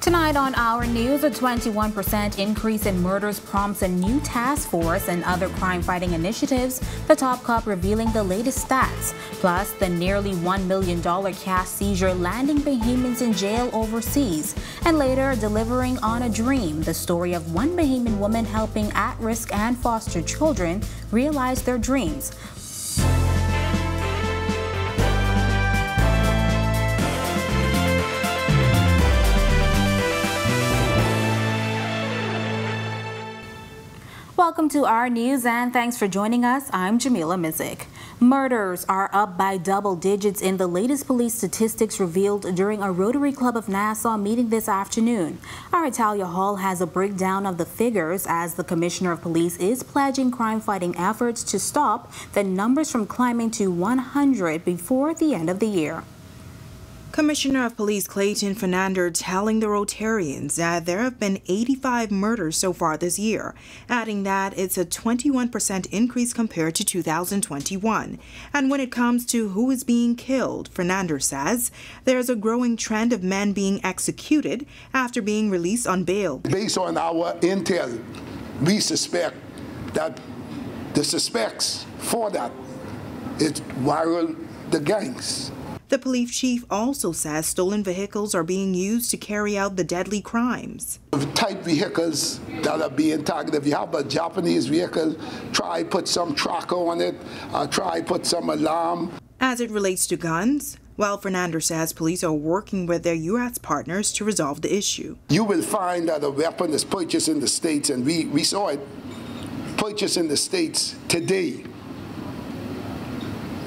Tonight on our news, a 21% increase in murders prompts a new task force and other crime fighting initiatives. The top cop revealing the latest stats. Plus, the nearly $1 million cash seizure landing Bahamians in jail overseas. And later, delivering on a dream. The story of one Bahamian woman helping at risk and foster children realize their dreams. Welcome to our news and thanks for joining us. I'm Jamila Mizik. Murders are up by double digits in the latest police statistics revealed during a Rotary Club of Nassau meeting this afternoon. Our Italia Hall has a breakdown of the figures as the Commissioner of Police is pledging crime-fighting efforts to stop the numbers from climbing to 100 before the end of the year. Commissioner of Police Clayton Fernander telling the Rotarians that there have been 85 murders so far this year, adding that it's a 21% increase compared to 2021. And when it comes to who is being killed, Fernander says there's a growing trend of men being executed after being released on bail. Based on our intel, we suspect that the suspects for that is viral the gangs. The police chief also says stolen vehicles are being used to carry out the deadly crimes. Type vehicles that are being targeted. If you have a Japanese vehicle, try put some tracker on it, uh, try put some alarm. As it relates to guns, well, Fernander says police are working with their U.S. partners to resolve the issue. You will find that a weapon is purchased in the States, and we, we saw it purchased in the States today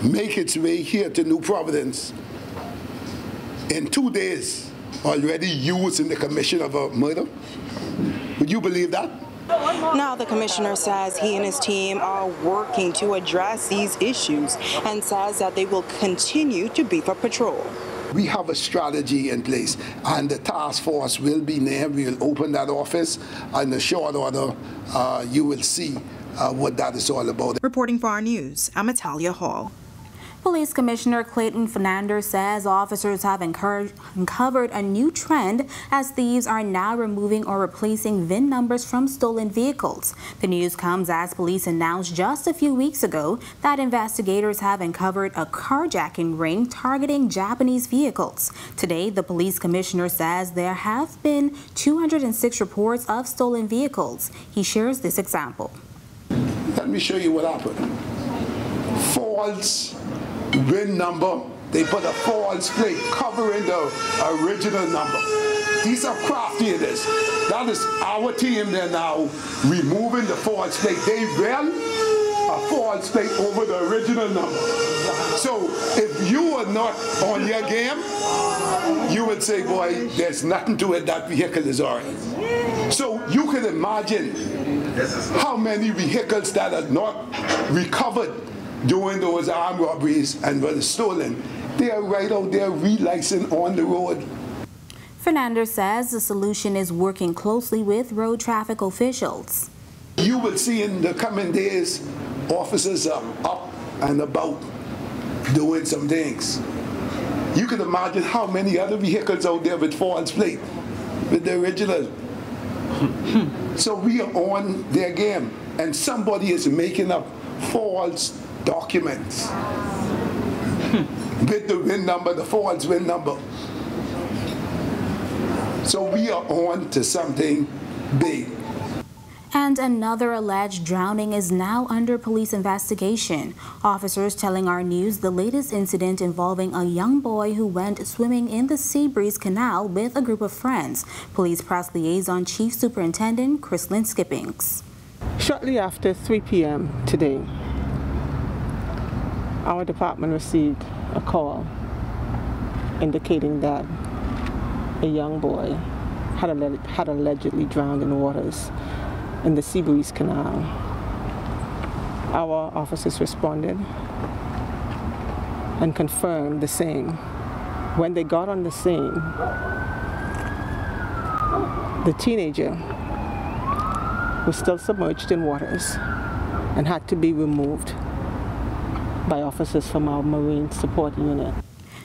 make its way here to New Providence in two days already used in the commission of a murder? Would you believe that? Now, the commissioner says he and his team are working to address these issues and says that they will continue to beef up patrol. We have a strategy in place, and the task force will be there. We'll open that office, and in short order, uh, you will see uh, what that is all about. Reporting for our news, I'm Italia Hall. Police Commissioner Clayton Fernander says officers have uncovered a new trend as thieves are now removing or replacing VIN numbers from stolen vehicles. The news comes as police announced just a few weeks ago that investigators have uncovered a carjacking ring targeting Japanese vehicles. Today, the police commissioner says there have been 206 reports of stolen vehicles. He shares this example. Let me show you what happened. False VIN number, they put a false plate covering the original number. These are crafty in this. That is our team They're now removing the false plate. They ran a false plate over the original number. So if you are not on your game, you would say, boy, there's nothing to it, that vehicle is ours. So you can imagine how many vehicles that are not recovered doing those armed robberies and were stolen, they are right out there relicensing on the road. Fernander says the solution is working closely with road traffic officials. You will see in the coming days, officers are up and about doing some things. You can imagine how many other vehicles out there with false plate, with the original. so we are on their game, and somebody is making up false documents with the VIN number, the false VIN number. So we are on to something big. And another alleged drowning is now under police investigation. Officers telling our news the latest incident involving a young boy who went swimming in the Seabreeze Canal with a group of friends. Police Press Liaison Chief Superintendent Chrislyn Skippings. Shortly after 3 p.m. today, our department received a call indicating that a young boy had, had allegedly drowned in the waters in the Seabreeze Canal. Our officers responded and confirmed the same. When they got on the scene, the teenager was still submerged in waters and had to be removed by officers from our Marine Support Unit.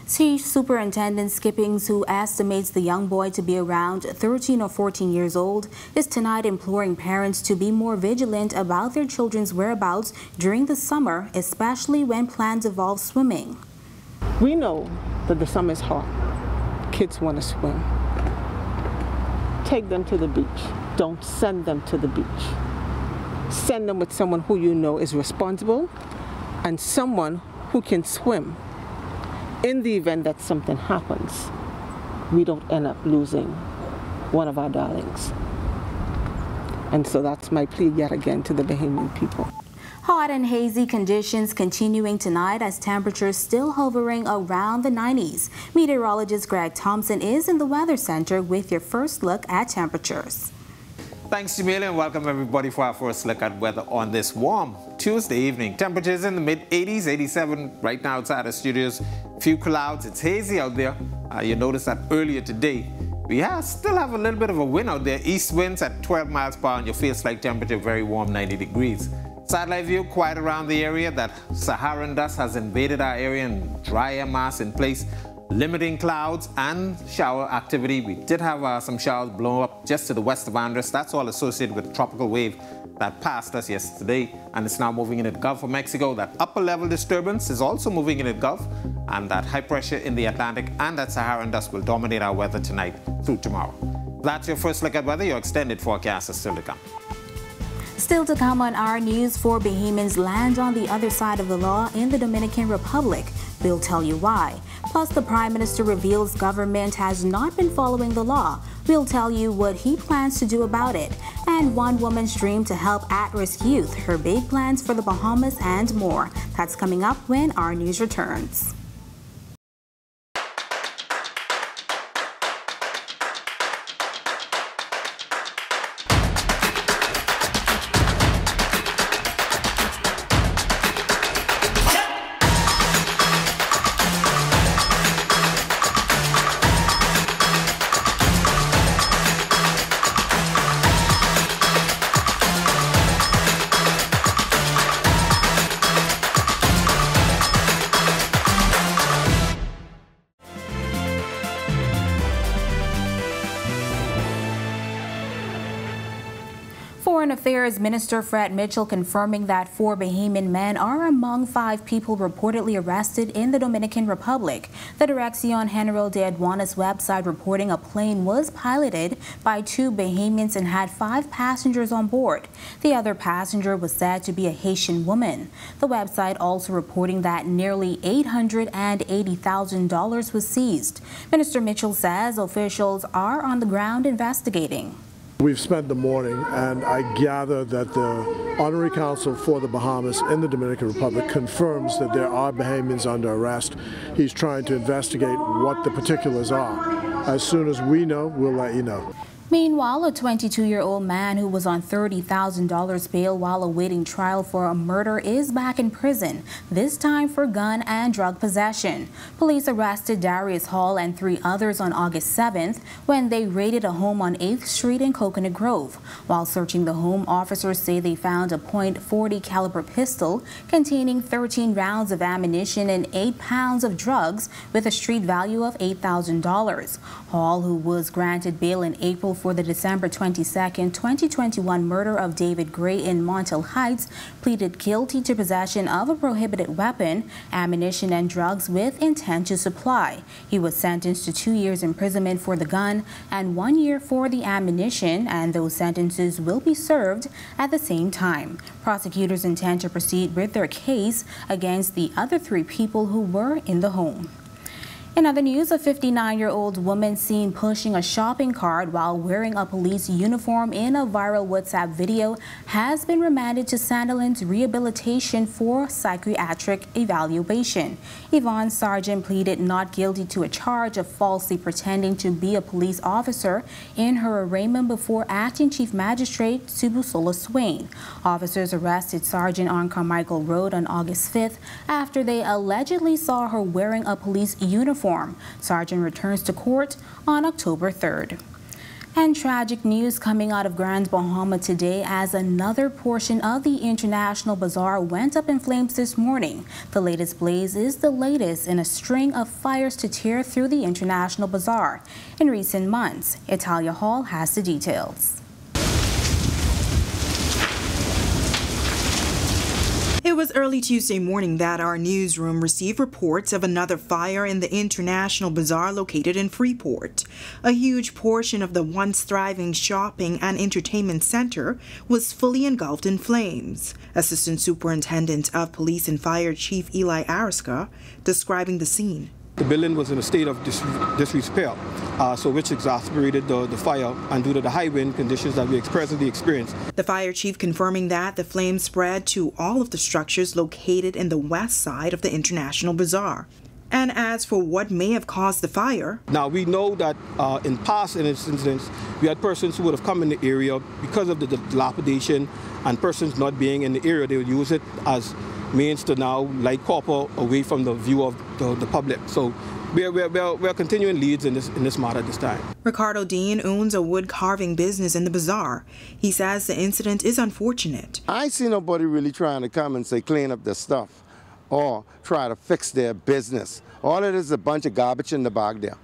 Chief Superintendent Skippings, who estimates the young boy to be around 13 or 14 years old, is tonight imploring parents to be more vigilant about their children's whereabouts during the summer, especially when plans involve swimming. We know that the summer is hot. Kids want to swim. Take them to the beach. Don't send them to the beach. Send them with someone who you know is responsible and someone who can swim in the event that something happens, we don't end up losing one of our darlings. And so that's my plea yet again to the Bahamian people. Hot and hazy conditions continuing tonight as temperatures still hovering around the 90s. Meteorologist Greg Thompson is in the Weather Center with your first look at temperatures. Thanks, Jamila, and welcome everybody for our first look at weather on this warm Tuesday evening. Temperatures in the mid 80s, 87 right now outside the studios. Few clouds, it's hazy out there. Uh, you noticed that earlier today. We have, still have a little bit of a wind out there. East winds at 12 miles per hour, and your feels like temperature very warm, 90 degrees. Satellite view quite around the area. That Saharan dust has invaded our area and dry air mass in place limiting clouds and shower activity. We did have uh, some showers blow up just to the west of Andros. That's all associated with tropical wave that passed us yesterday and it's now moving in the Gulf of Mexico. That upper level disturbance is also moving in the Gulf and that high pressure in the Atlantic and that Saharan dust will dominate our weather tonight through tomorrow. That's your first look at weather. Your extended forecast is still to come. Still to come on our news, four Bahamians land on the other side of the law in the Dominican Republic. We'll tell you why. Plus, the Prime Minister reveals government has not been following the law. We'll tell you what he plans to do about it. And one woman's dream to help at-risk youth, her big plans for the Bahamas and more. That's coming up when our news returns. Foreign Affairs Minister Fred Mitchell confirming that four Bahamian men are among five people reportedly arrested in the Dominican Republic. The Dirección General de Aduanas website reporting a plane was piloted by two Bahamians and had five passengers on board. The other passenger was said to be a Haitian woman. The website also reporting that nearly $880,000 was seized. Minister Mitchell says officials are on the ground investigating. We've spent the morning, and I gather that the Honorary Consul for the Bahamas in the Dominican Republic confirms that there are Bahamians under arrest. He's trying to investigate what the particulars are. As soon as we know, we'll let you know. Meanwhile, a 22-year-old man who was on $30,000 bail while awaiting trial for a murder is back in prison, this time for gun and drug possession. Police arrested Darius Hall and three others on August 7th when they raided a home on 8th Street in Coconut Grove. While searching the home, officers say they found a .40 caliber pistol containing 13 rounds of ammunition and 8 pounds of drugs with a street value of $8,000. Hall, who was granted bail in April for the December 22, 2021 murder of David Gray in Montel Heights, pleaded guilty to possession of a prohibited weapon, ammunition, and drugs with intent to supply. He was sentenced to two years imprisonment for the gun and one year for the ammunition, and those sentences will be served at the same time. Prosecutors intend to proceed with their case against the other three people who were in the home. In other news, a 59-year-old woman seen pushing a shopping cart while wearing a police uniform in a viral WhatsApp video has been remanded to Sandilands Rehabilitation for psychiatric evaluation. Yvonne Sargent pleaded not guilty to a charge of falsely pretending to be a police officer in her arraignment before Acting Chief Magistrate Subusola Swain. Officers arrested Sargent on Carmichael Road on August 5th after they allegedly saw her wearing a police uniform. Sargent returns to court on October 3rd. And tragic news coming out of Grand Bahama today as another portion of the International Bazaar went up in flames this morning. The latest blaze is the latest in a string of fires to tear through the International Bazaar in recent months. Italia Hall has the details. Was early Tuesday morning that our newsroom received reports of another fire in the International Bazaar located in Freeport. A huge portion of the once thriving shopping and entertainment center was fully engulfed in flames. Assistant Superintendent of Police and Fire Chief Eli Ariska describing the scene. The building was in a state of dis disrepair, uh, so which exacerbated the, the fire and due to the high wind conditions that we presently experience. The fire chief confirming that the flames spread to all of the structures located in the west side of the International Bazaar. And as for what may have caused the fire. Now, we know that uh, in past incidents, we had persons who would have come in the area because of the dilapidation and persons not being in the area, they would use it as means to now light copper away from the view of the, the public. So we're, we're, we're, continuing leads in this, in this matter this time. Ricardo Dean owns a wood carving business in the bazaar. He says the incident is unfortunate. I see nobody really trying to come and say clean up their stuff or try to fix their business. All it is a bunch of garbage in the bag there.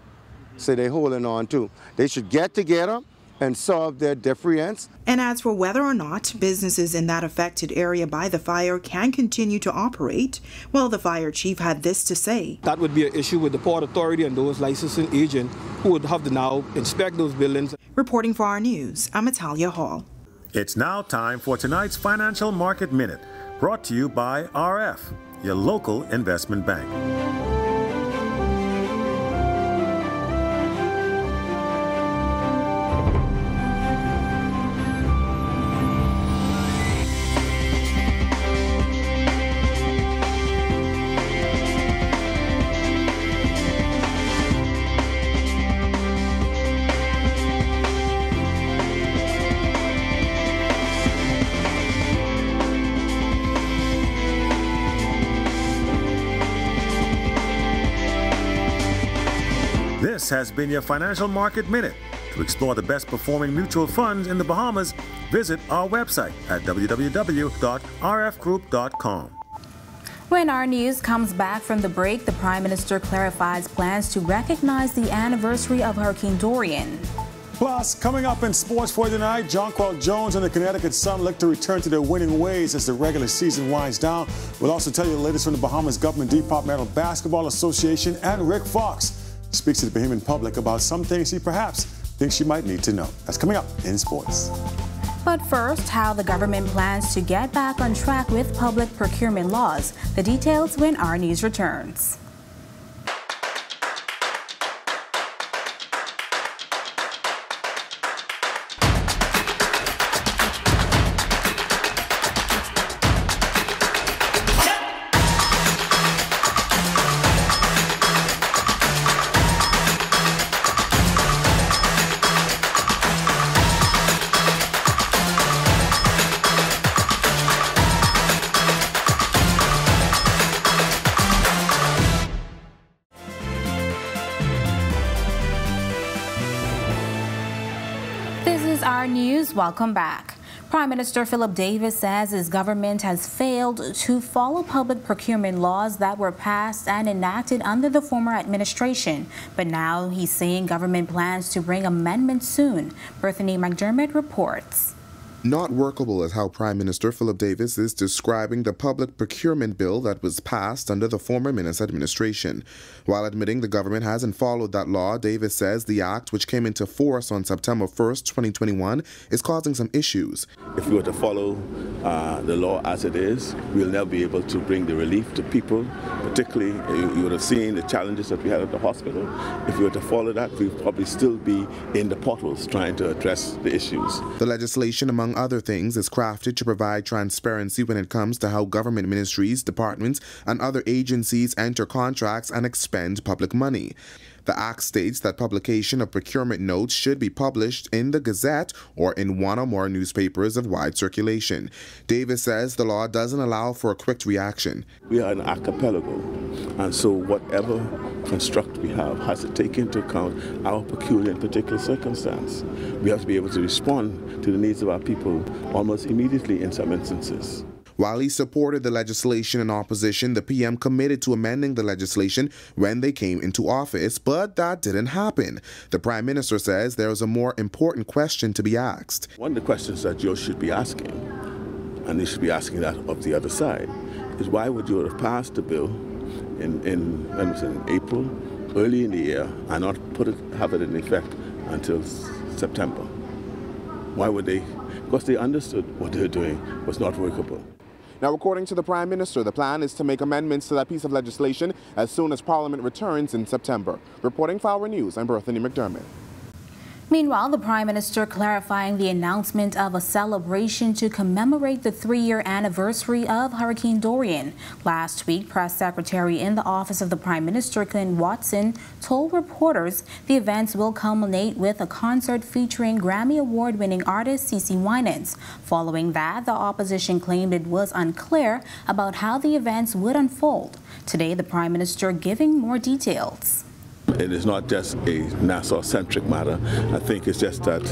So they're holding on to. They should get together and solve their difference. And as for whether or not businesses in that affected area by the fire can continue to operate, well, the fire chief had this to say. That would be an issue with the Port Authority and those licensing agents who would have to now inspect those buildings. Reporting for our news, I'm Italia Hall. It's now time for tonight's Financial Market Minute, brought to you by RF, your local investment bank. This has been your Financial Market Minute. To explore the best performing mutual funds in the Bahamas, visit our website at www.rfgroup.com. When our news comes back from the break, the Prime Minister clarifies plans to recognize the anniversary of Hurricane Dorian. Plus, coming up in sports for tonight, Jonquel Jones and the Connecticut Sun look to return to their winning ways as the regular season winds down. We'll also tell you the latest from the Bahamas Government Departmental Basketball Association and Rick Fox speaks to the Bahamian public about some things he perhaps thinks you might need to know. That's coming up in sports. But first, how the government plans to get back on track with public procurement laws. The details when our news returns. Welcome back. Prime Minister Philip Davis says his government has failed to follow public procurement laws that were passed and enacted under the former administration. But now he's saying government plans to bring amendments soon. Bethany McDermott reports. Not workable is how Prime Minister Philip Davis is describing the public procurement bill that was passed under the former Minnis administration. While admitting the government hasn't followed that law, Davis says the act, which came into force on September 1st, 2021, is causing some issues. If we were to follow uh, the law as it is, we'll never be able to bring the relief to people, particularly you, you would have seen the challenges that we had at the hospital. If we were to follow that, we'd probably still be in the portals trying to address the issues. The legislation, among other things, is crafted to provide transparency when it comes to how government ministries, departments, and other agencies enter contracts and expend public money. The Act states that publication of procurement notes should be published in the Gazette or in one or more newspapers of wide circulation. Davis says the law doesn't allow for a quick reaction. We are an archipelago, and so whatever construct we have has to take into account our peculiar and particular circumstance. We have to be able to respond to the needs of our people almost immediately in some instances. While he supported the legislation in opposition, the PM committed to amending the legislation when they came into office, but that didn't happen. The Prime Minister says there is a more important question to be asked. One of the questions that you should be asking, and you should be asking that of the other side, is why would you have passed the bill in, in, when was it, in April, early in the year, and not put it, have it in effect until September? Why would they? Because they understood what they were doing was not workable. Now, according to the Prime Minister, the plan is to make amendments to that piece of legislation as soon as Parliament returns in September. Reporting for Our News, I'm Bethany McDermott. Meanwhile, the Prime Minister clarifying the announcement of a celebration to commemorate the three-year anniversary of Hurricane Dorian. Last week, Press Secretary in the Office of the Prime Minister, Clint Watson, told reporters the events will culminate with a concert featuring Grammy Award-winning artist CeCe Winans. Following that, the opposition claimed it was unclear about how the events would unfold. Today, the Prime Minister giving more details. It is not just a Nassau-centric matter. I think it's just that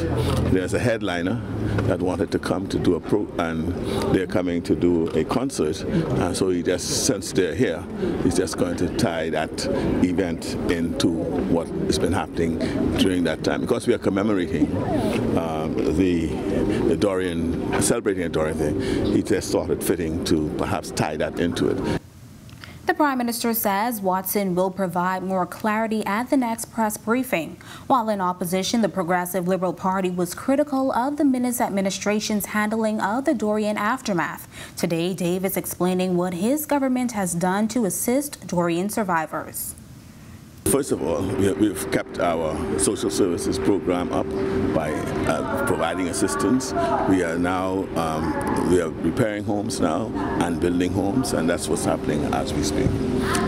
there's a headliner that wanted to come to do a pro, and they're coming to do a concert, and so he just, since they're here, he's just going to tie that event into what has been happening during that time. Because we are commemorating um, the, the Dorian, celebrating a Dorian thing, he just thought it fitting to perhaps tie that into it. The Prime Minister says Watson will provide more clarity at the next press briefing. While in opposition, the Progressive Liberal Party was critical of the Minnis administration's handling of the Dorian aftermath. Today, Davis explaining what his government has done to assist Dorian survivors. First of all, we've kept our social services program up by uh, providing assistance. We are now um, we are repairing homes now and building homes, and that's what's happening as we speak.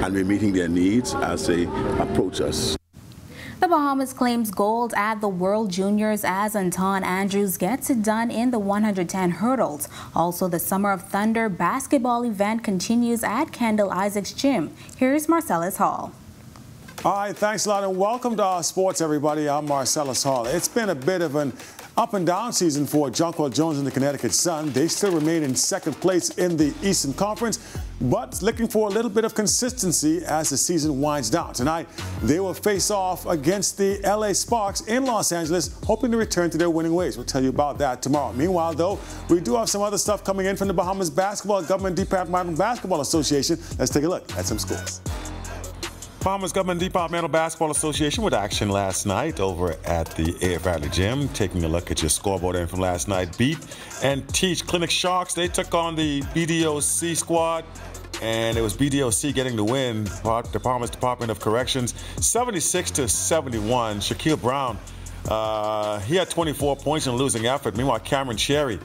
And we're meeting their needs as they approach us. The Bahamas claims gold at the World Juniors as Antoine Andrews gets it done in the 110 hurdles. Also, the Summer of Thunder basketball event continues at Kendall Isaacs Gym. Here's Marcellus Hall. All right, thanks a lot, and welcome to our sports, everybody. I'm Marcellus Hall. It's been a bit of an up and down season for Jonquel Jones and the Connecticut Sun. They still remain in second place in the Eastern Conference, but looking for a little bit of consistency as the season winds down. Tonight, they will face off against the LA Sparks in Los Angeles, hoping to return to their winning ways. We'll tell you about that tomorrow. Meanwhile, though, we do have some other stuff coming in from the Bahamas Basketball Government Departmental Basketball Association. Let's take a look at some scores. Bahamas Government Departmental Basketball Association with action last night over at the Air Valley Gym. Taking a look at your scoreboard in from last night. Beat and Teach Clinic Sharks. They took on the BDOC squad and it was BDOC getting the win. Bahamas Department of Corrections, 76 to 71. Shaquille Brown, uh, he had 24 points in losing effort. Meanwhile, Cameron Cherry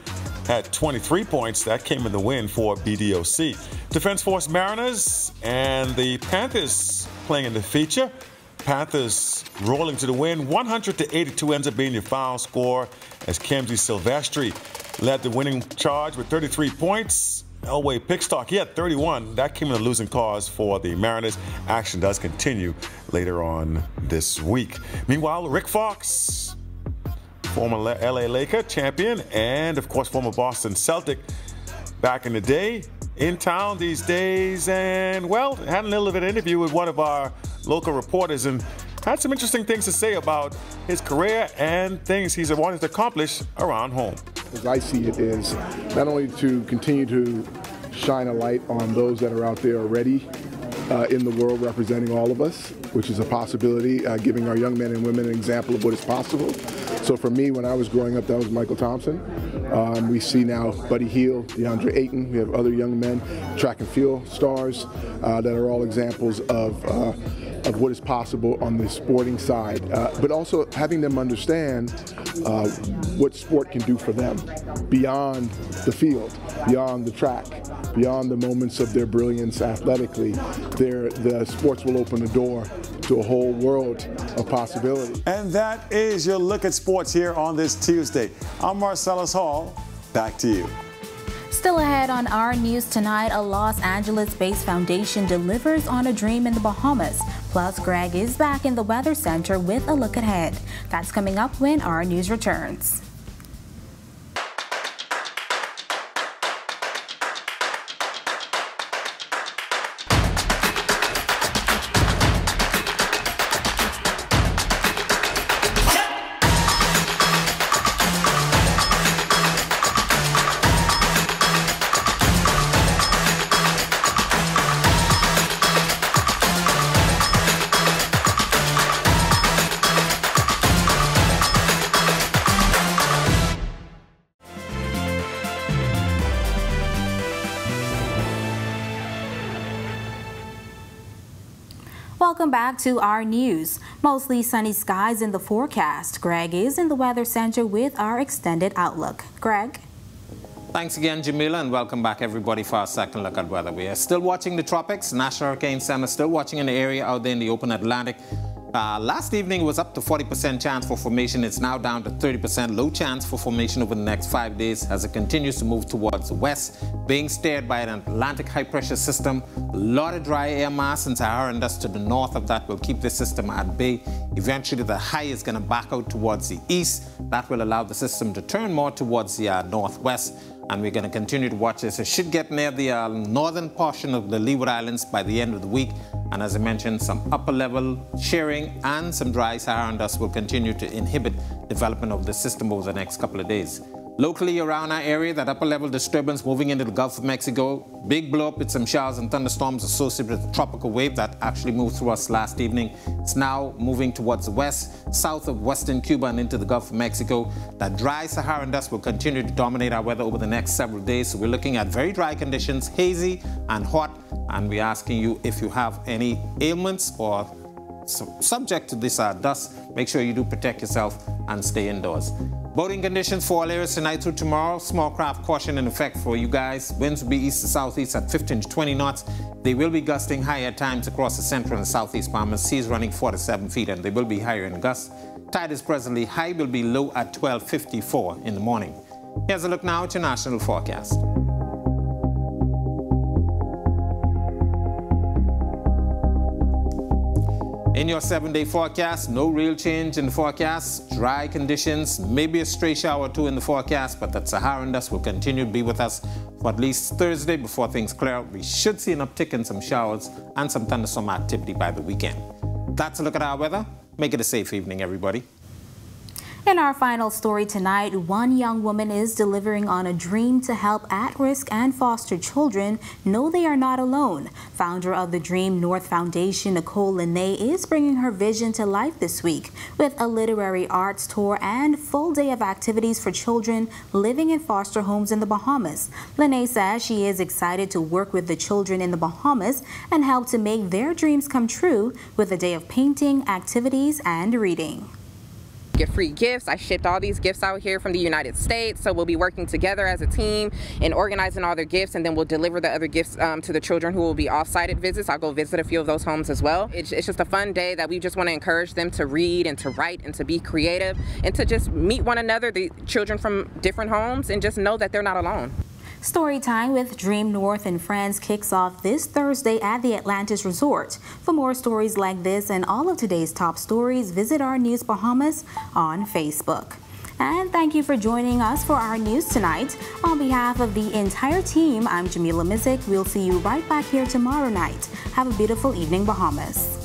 had 23 points. That came in the win for BDOC. Defense Force Mariners and the Panthers playing in the feature. Panthers rolling to the win. 100 to 82 ends up being your final score as Kamsi Silvestri led the winning charge with 33 points. Elway Pickstock, he had 31. That came in a losing cause for the Mariners. Action does continue later on this week. Meanwhile, Rick Fox, former LA Laker champion, and of course, former Boston Celtic back in the day, in town these days. And, well, had a little bit of an interview with one of our local reporters and had some interesting things to say about his career and things he's wanted to accomplish around home. As I see it is not only to continue to shine a light on those that are out there already uh, in the world representing all of us, which is a possibility, uh, giving our young men and women an example of what is possible. So for me, when I was growing up, that was Mychal Thompson. Um, we see now Buddy Hield, DeAndre Ayton. We have other young men, track and field stars uh, that are all examples of uh, of what is possible on the sporting side, uh, but also having them understand uh, what sport can do for them beyond the field, beyond the track, beyond the moments of their brilliance athletically. Their, the sports will open the door to a whole world of possibility. And that is your look at sports here on this Tuesday. I'm Marcellus Hall. Back to you. Still ahead on our news tonight, a Los Angeles-based foundation delivers on a dream in the Bahamas. Plus, Greg is back in the Weather Center with a look ahead. That's coming up when our news returns. Welcome back to our news. Mostly sunny skies in the forecast. Greg is in the Weather Center with our extended outlook. Greg? Thanks again, Jamila, and welcome back, everybody, for our second look at weather. We are still watching the tropics. National Hurricane Center still watching an area out there in the open Atlantic. Uh, last evening was up to 40% chance for formation. It's now down to 30% low chance for formation over the next five days as it continues to move towards the west, being steered by an Atlantic high pressure system. A lot of dry air mass and Saharan dust to the north of that will keep this system at bay. Eventually, the high is going to back out towards the east. That will allow the system to turn more towards the uh, northwest and we're going to continue to watch this. It should get near the uh, northern portion of the Leeward Islands by the end of the week. And as I mentioned, some upper level shearing and some dry Saharan dust will continue to inhibit development of the system over the next couple of days. Locally around our area, that upper level disturbance moving into the Gulf of Mexico, big blow up with some showers and thunderstorms associated with the tropical wave that actually moved through us last evening. It's now moving towards the west, south of western Cuba and into the Gulf of Mexico. That dry Saharan dust will continue to dominate our weather over the next several days. So we're looking at very dry conditions, hazy and hot. And we're asking you if you have any ailments or subject to this uh, dust, make sure you do protect yourself and stay indoors. Boating conditions for all areas tonight through tomorrow. Small craft caution in effect for you guys. Winds will be east to southeast at 15 to 20 knots. They will be gusting higher times across the central and southeast Bahamas. Seas running 4 to 7 feet and they will be higher in gusts. Tide is presently high, will be low at 12.54 in the morning. Here's a look now at your national forecast. In your seven-day forecast, no real change in the forecast. Dry conditions, maybe a stray shower or two in the forecast, but that Saharan dust will continue to be with us for at least Thursday before things clear up. We should see an uptick in some showers and some thunderstorm activity by the weekend. That's a look at our weather. Make it a safe evening, everybody. In our final story tonight, one young woman is delivering on a dream to help at-risk and foster children know they are not alone. Founder of the Dream North Foundation, Nicole Lene, is bringing her vision to life this week with a literary arts tour and full day of activities for children living in foster homes in the Bahamas. Lene says she is excited to work with the children in the Bahamas and help to make their dreams come true with a day of painting, activities, and reading get free gifts. I shipped all these gifts out here from the United States. So we'll be working together as a team and organizing all their gifts and then we'll deliver the other gifts um, to the children who will be off-site at visits. I'll go visit a few of those homes as well. It's, it's just a fun day that we just want to encourage them to read and to write and to be creative and to just meet one another, the children from different homes and just know that they're not alone. Storytime with Dream North and Friends kicks off this Thursday at the Atlantis Resort. For more stories like this and all of today's top stories, visit our News Bahamas on Facebook. And thank you for joining us for our news tonight. On behalf of the entire team, I'm Jamila Mizik. We'll see you right back here tomorrow night. Have a beautiful evening, Bahamas.